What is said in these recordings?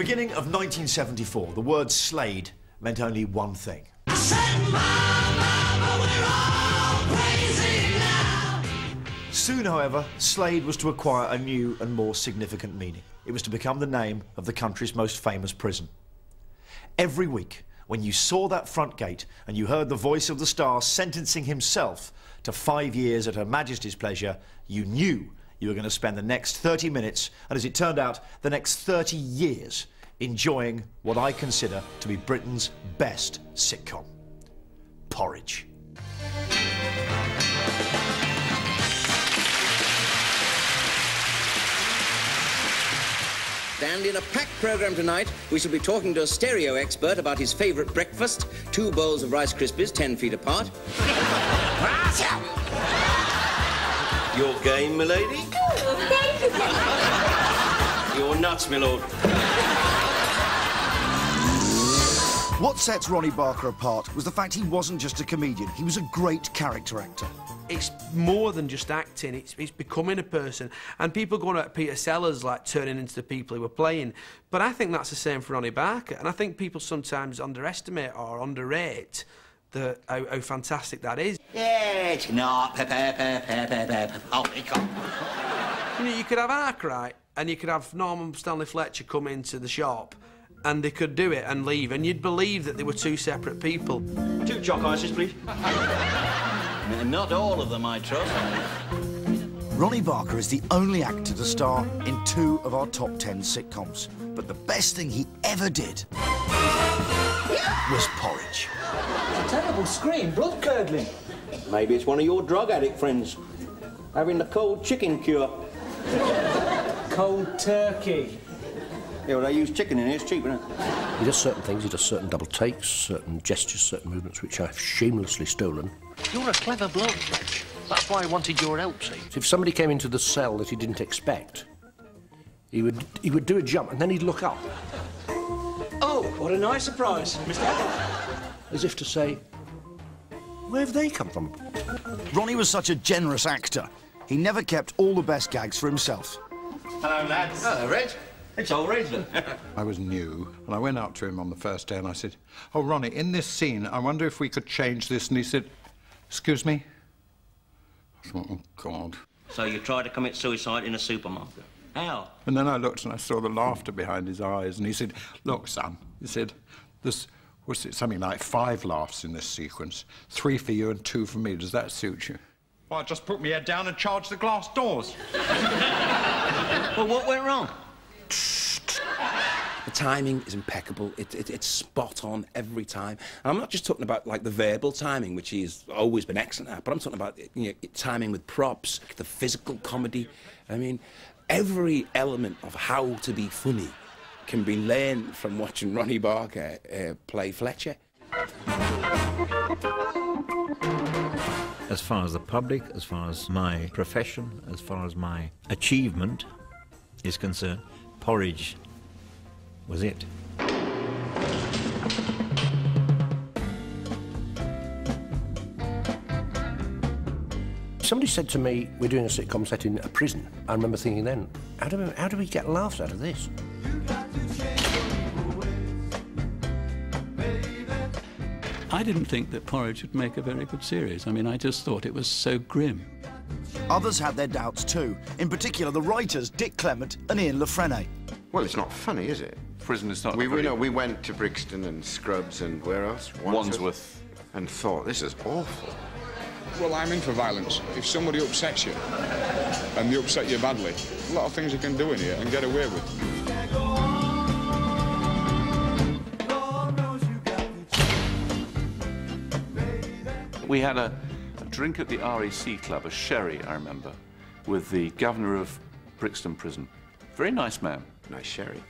beginning of 1974, the word Slade meant only one thing. Soon, however, Slade was to acquire a new and more significant meaning. It was to become the name of the country's most famous prison. Every week, when you saw that front gate and you heard the voice of the star sentencing himself to five years at Her Majesty's pleasure, you knew you were going to spend the next 30 minutes, and as it turned out, the next 30 years, enjoying what I consider to be Britain's best sitcom Porridge. And in a packed program tonight, we shall be talking to a stereo expert about his favourite breakfast, two bowls of Rice Krispies, ten feet apart. Your game, milady? Thank you. You're nuts, my lord. What sets Ronnie Barker apart was the fact he wasn't just a comedian, he was a great character actor. It's more than just acting, it's, it's becoming a person. And people going at Peter Sellers like turning into the people who were playing. But I think that's the same for Ronnie Barker. And I think people sometimes underestimate or underrate the, how, how fantastic that is. Yeah, it's not. Oh, my God. You know, you could have Arkwright and you could have Norman Stanley Fletcher come into the shop and they could do it and leave, and you'd believe that they were two separate people. Two chalk ices, please. Not all of them, I trust. Ronnie Barker is the only actor to star in two of our top ten sitcoms. But the best thing he ever did was Porridge. It's a terrible scream, blood curdling. Maybe it's one of your drug addict friends having the cold chicken cure. Cold turkey. Yeah, well, they use chicken in here. It's cheap, isn't it? He does certain things, he does certain double takes, certain gestures, certain movements which I've shamelessly stolen. You're a clever bloke, Fletch. That's why I wanted your help, see? So if somebody came into the cell that he didn't expect, he would, he would do a jump and then he'd look up, Oh, what a nice surprise, Mr. as if to say, where have they come from? Ronnie was such a generous actor, he never kept all the best gags for himself. Hello, lads. Hello, Reg. It's old Reg. I was new, and I went up to him on the first day and I said, Oh, Ronnie, in this scene, I wonder if we could change this. And he said, Excuse me? I thought, Oh, God. so you tried to commit suicide in a supermarket? How? And then I looked and I saw the laughter behind his eyes, and he said, Look, son, he said, There's, was it something like five laughs in this sequence? Three for you and two for me. Does that suit you? Well, just put me head down and charge the glass doors. Well, what went wrong? The timing is impeccable. It, it, it's spot on every time. And I'm not just talking about like the verbal timing, which he's always been excellent at, but I'm talking about you know, timing with props, the physical comedy. I mean, every element of how to be funny can be learned from watching Ronnie Barker uh, play Fletcher. As far as the public, as far as my profession, as far as my achievement is concerned, porridge was it. Somebody said to me, we're doing a sitcom set in a prison. I remember thinking then, how do we, how do we get laughs out of this? I didn't think that Porridge would make a very good series. I mean, I just thought it was so grim. Others had their doubts too, in particular the writers Dick Clement and Ian La Frenais. Well, it's not funny, is it? Prison is not We, we, very- know, we went to Brixton and Scrubs and where else? Wandsworth. And thought, this is awful. Well, I'm in for violence. If somebody upsets you, and they upset you badly, a lot of things you can do in here and get away with. We had a, a drink at the RAC Club, a sherry, I remember, with the governor of Brixton Prison. Very nice man. Nice sherry.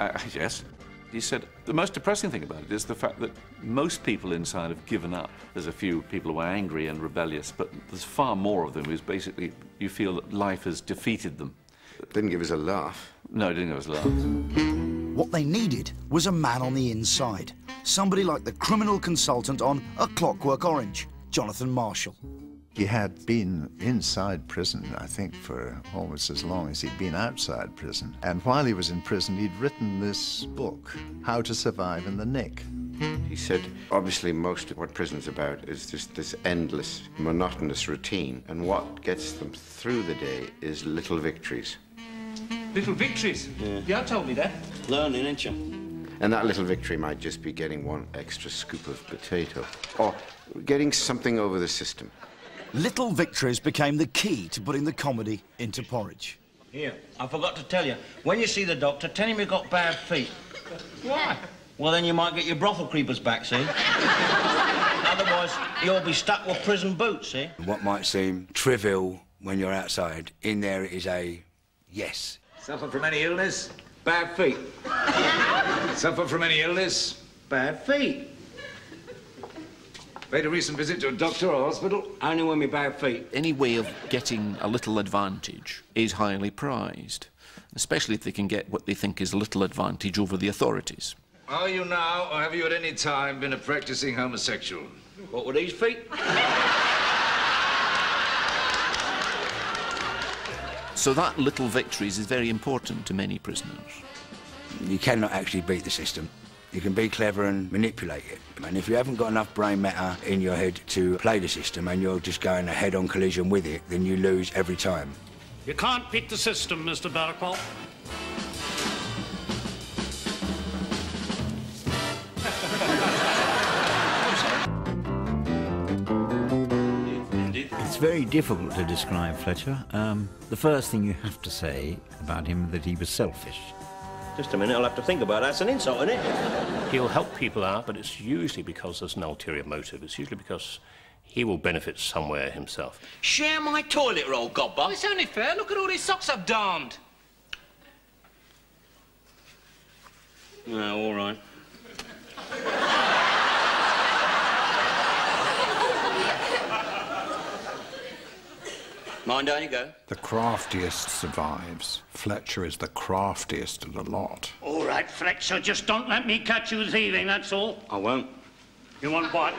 Uh, yes. He said the most depressing thing about it is the fact that most people inside have given up. There's a few people who are angry and rebellious, but there's far more of them who's basically you feel that life has defeated them. Didn't give us a laugh. No, it didn't give us a laugh. What they needed was a man on the inside, somebody like the criminal consultant on A Clockwork Orange, Jonathan Marshall. He had been inside prison, I think, for almost as long as he'd been outside prison. And while he was in prison, he'd written this book, How to Survive in the Nick. He said, obviously, most of what prison's about is just this endless, monotonous routine, and what gets them through the day is little victories. Little victories? Yeah. Yeah, told me that. Learning, ain't you? And that little victory might just be getting one extra scoop of potato, or getting something over the system. Little victories became the key to putting the comedy into porridge. Here, I forgot to tell you. When you see the doctor, tell him you've got bad feet. Why? Well, then you might get your brothel creepers back, see? Otherwise, you'll be stuck with prison boots, see? What might seem trivial when you're outside, in there it is a yes. Suffer from any illness? Bad feet. Suffer from any illness? Bad feet. Made a recent visit to a doctor or hospital? Only with me bad feet. Any way of getting a little advantage is highly prized, especially if they can get what they think is a little advantage over the authorities. Are you now, or have you at any time been a practicing homosexual? What were these feet? So that little victories is very important to many prisoners. You cannot actually beat the system. You can be clever and manipulate it. And if you haven't got enough brain matter in your head to play the system and you're just going a head-on collision with it, then you lose every time. You can't beat the system, Mr. Barraclough. It's very difficult to describe Fletcher. Um, the first thing you have to say about him that he was selfish. Just a minute, I'll have to think about that. That's an insult, isn't it? He'll help people out, but it's usually because there's an ulterior motive. It's usually because he will benefit somewhere himself. Share my toilet roll, Godber. Oh, it's only fair. Look at all these socks I've darned. No, ah, all right. Mind, down you go. The craftiest survives. Fletcher is the craftiest of the lot. All right, Fletcher, just don't let me catch you thieving, that's all. I won't. You want what?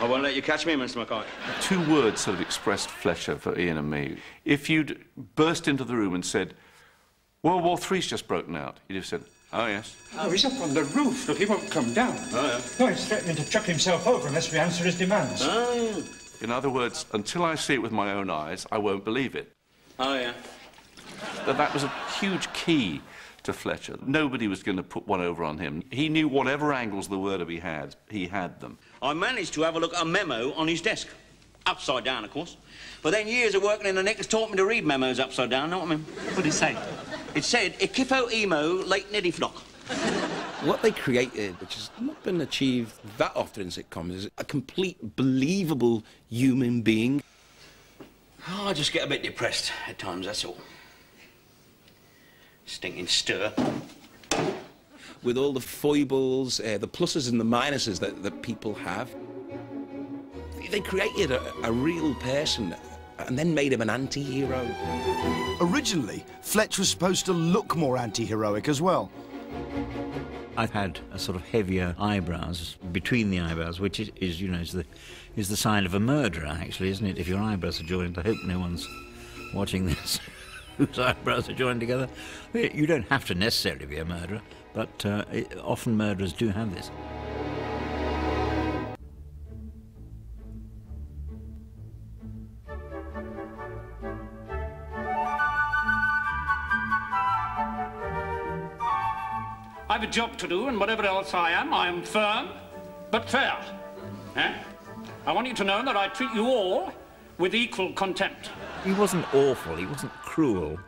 I won't let you catch me, Mr. Mackay. Two words sort of expressed Fletcher for Ian and me. If you'd burst into the room and said, World War Three's just broken out, you'd have said, oh, yes. Oh, he's up on the roof. Look, he won't come down. Oh, No, he's threatening to chuck himself over unless we answer his demands. Oh, In other words, until I see it with my own eyes, I won't believe it. oh yeah. That, that was a huge key to Fletcher. Nobody was going to put one over on him. He knew whatever angles the word he had, he had them. I managed to have a look at a memo on his desk. Upside down, of course. But then years of working in the Nick has taught me to read memos upside down, know what I mean? What did he say? It said, Ikifo emo late niddy flock. What they created, which has not been achieved that often in sitcoms, is a complete, believable human being. Oh, I just get a bit depressed at times, that's all. Stinking stir. with all the foibles, uh, the pluses and the minuses that, that people have. They created a, a real person and then made him an anti-hero. Originally, Fletch was supposed to look more anti-heroic as well. I've had a sort of heavier eyebrows between the eyebrows, which is, is, you know, is the, is the sign of a murderer, actually, isn't it? If your eyebrows are joined, I hope no one's watching this whose eyebrows are joined together. You don't have to necessarily be a murderer, but uh, often murderers do have this. Job to do, and whatever else I am, I am firm, but fair. Eh? I want you to know that I treat you all with equal contempt. He wasn't awful, he wasn't cruel.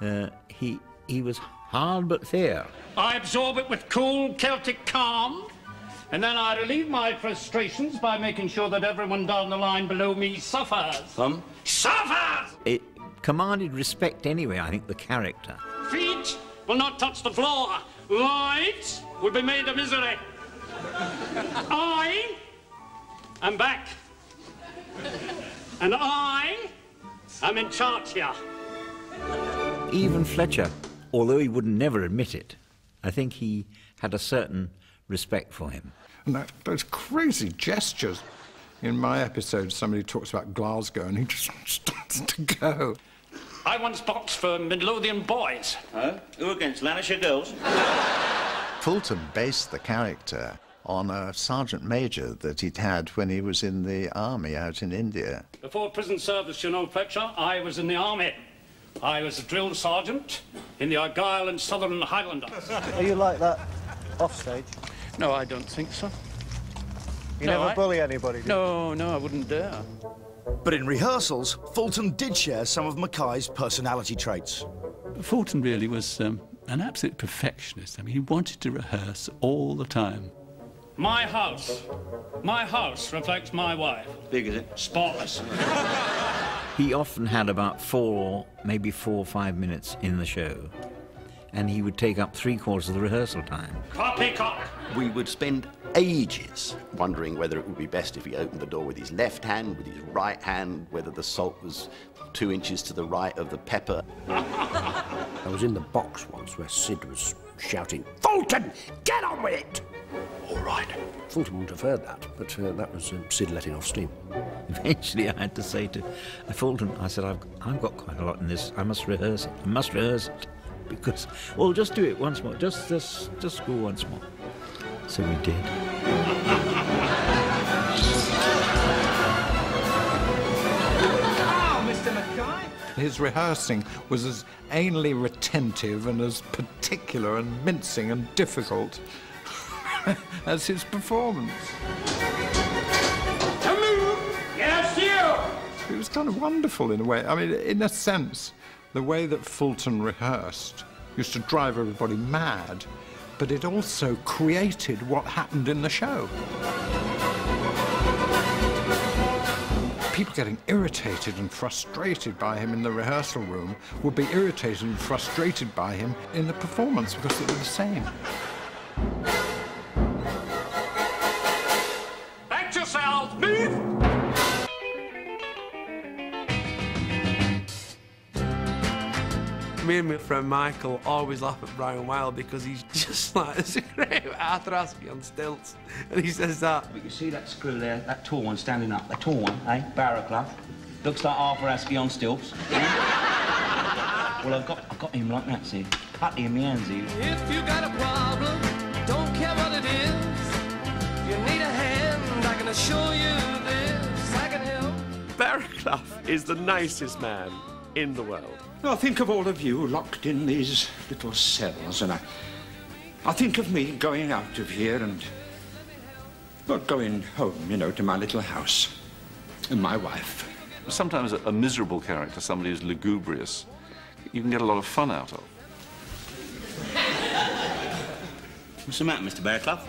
Uh, he, he was hard but fair. I absorb it with cool Celtic calm, and then I relieve my frustrations by making sure that everyone down the line below me suffers. Um? Suffers! It commanded respect anyway, I think, the character. Feet will not touch the floor. Lives will be made a misery. I am back. And I am in charge here. Even Fletcher, although he would never admit it, I think he had a certain respect for him. And that, those crazy gestures. In my episode, somebody talks about Glasgow and he just starts to go. I once boxed for Midlothian boys. Oh? Who against Lanarkshire girls? Fulton based the character on a sergeant major that he'd had when he was in the army out in India. Before prison service, you know, Fletcher, I was in the army. I was a drill sergeant in the Argyll and Sutherland Highlanders. Are you like that offstage? No, I don't think so. You No, never I- bully anybody? do you? No, no, I wouldn't dare. But in rehearsals, Fulton did share some of Mackay's personality traits. Fulton really was um, an absolute perfectionist. I mean, he wanted to rehearse all the time. My house. My house reflects my wife. Big is it? Spotless. He often had about four, maybe four or five minutes in the show, and he would take up three quarters of the rehearsal time. Poppycock. We would spend ages wondering whether it would be best if he opened the door with his left hand, with his right hand, whether the salt was two inches to the right of the pepper. I was in the box once where Sid was shouting, Fulton, get on with it! All right. Fulton wouldn't have heard that, but uh, that was um, Sid letting off steam. Eventually, I had to say to uh, Fulton, I said, I've, I've got quite a lot in this. I must rehearse it. I must rehearse it. Because, well, just do it once more. Just, just, just go once more. So we did. Oh, Mr. Mackay! His rehearsing was as anally retentive and as particular and mincing and difficult as his performance. Yes, you! It was kind of wonderful in a way. I mean, in a sense, the way that Fulton rehearsed used to drive everybody mad, but it also created what happened in the show. People getting irritated and frustrated by him in the rehearsal room would be irritated and frustrated by him in the performance because they were the same. Me and my friend Michael always laugh at Brian Wilde because he's just like it's a great Arthur Askey on stilts, and he says that. But you see that screw there, that tall one standing up, the tall one, eh? Barraclough. Looks like Arthur Askey on stilts. well, I've got, I've got him like that, see? Putty in my hands, he. If you got a problem, don't care what it is. If you need a hand, I can assure you this. I can help. Barraclough is the nicest man in the world. I think of all of you locked in these little cells, and I, I think of me going out of here and, well, going home, you know, to my little house and my wife. Sometimes a, a miserable character, somebody who's lugubrious, you can get a lot of fun out of. What's the matter, Mr. Barraclough?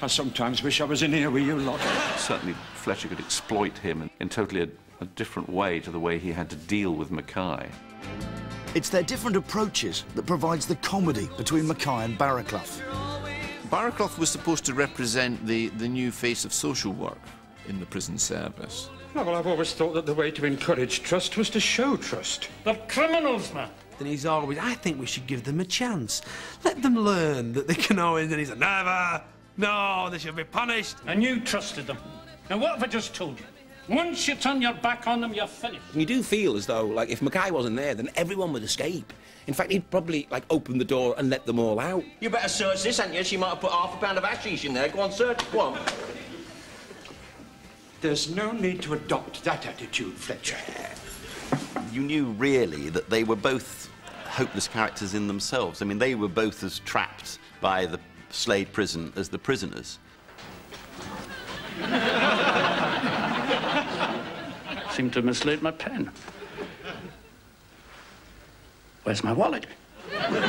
I sometimes wish I was in here with you lot. Certainly, Fletcher could exploit him in, in totally a, a different way to the way he had to deal with Mackay. It's their different approaches that provides the comedy between Mackay and Barraclough. Barraclough was supposed to represent the, the new face of social work in the prison service. Oh, well, I've always thought that the way to encourage trust was to show trust. The criminals, man. Then he's always, I think we should give them a chance. Let them learn that they can always. And he's like, never. No, they should be punished. And you trusted them. Now, what have I just told you? Once you turn your back on them, you're finished. You do feel as though, like, if Mackay wasn't there, then everyone would escape. In fact, he'd probably, like, open the door and let them all out. You better search this, hadn't you? She might have put half a pound of hashish in there. Go on, search. Go on. There's no need to adopt that attitude, Fletcher. You knew really that they were both hopeless characters in themselves. I mean, they were both as trapped by the Slade prison as the prisoners. Seem to mislead my pen. Where's my wallet? Mr.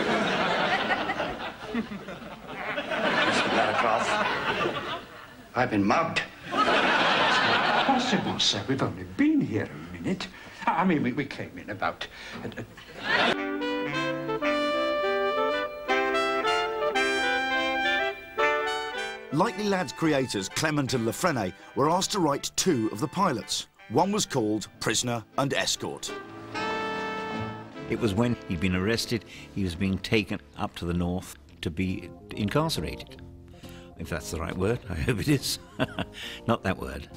Barraclough, I've been mugged. Possible, sir. We've only been here a minute. I mean, we, we came in about... uh, uh, Likely Lads creators Clement and La Frenais were asked to write two of the pilots. One was called Prisoner and Escort. It was when he'd been arrested, he was being taken up to the north to be incarcerated. if that's the right word. I hope it is. Not that word.